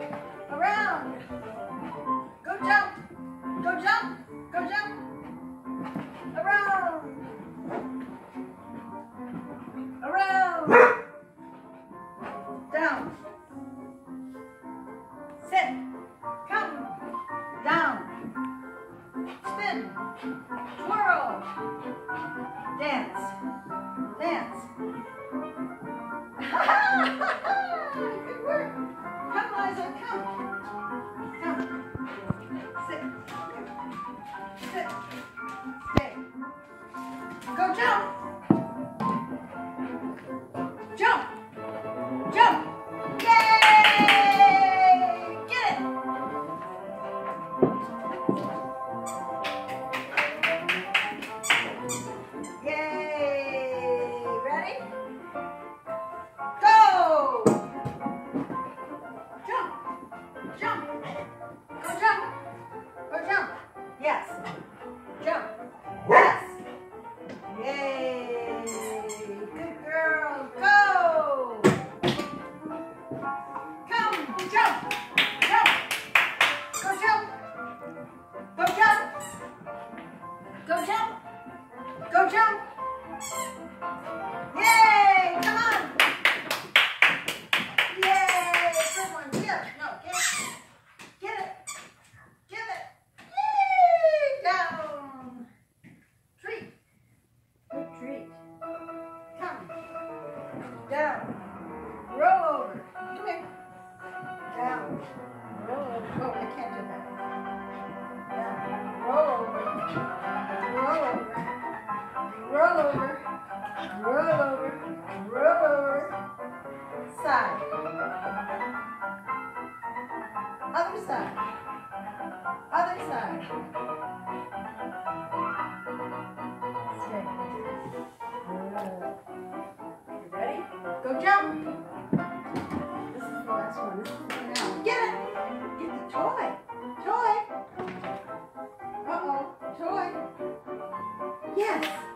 Around. Go jump. Go jump. Go jump. Around. Around. Down. Sit. Come. Down. Spin. Twirl. Dance. Dance. Good work. Stay. Go jump. Yes. Jump. Yes. Yay! Good girl. Go! Come! Jump! Jump! Go jump! Go jump! Go jump! Go jump! Yay! Other side. Other side. Stay. Ready? Go jump. This is the last one. This is the finale. Get it. Get the toy. Toy. Uh-oh. Toy. Yes.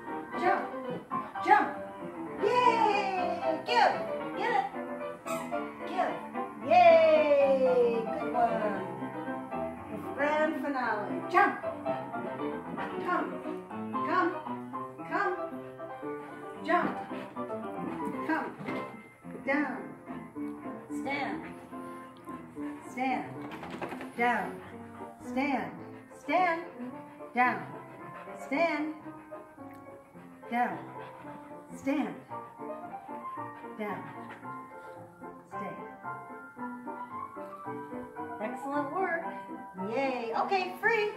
Down. Stand. Stand. Down. Stand. Stand. Down. Stand. Down. Stand. Down. stand. Excellent work. Yay. Okay, free.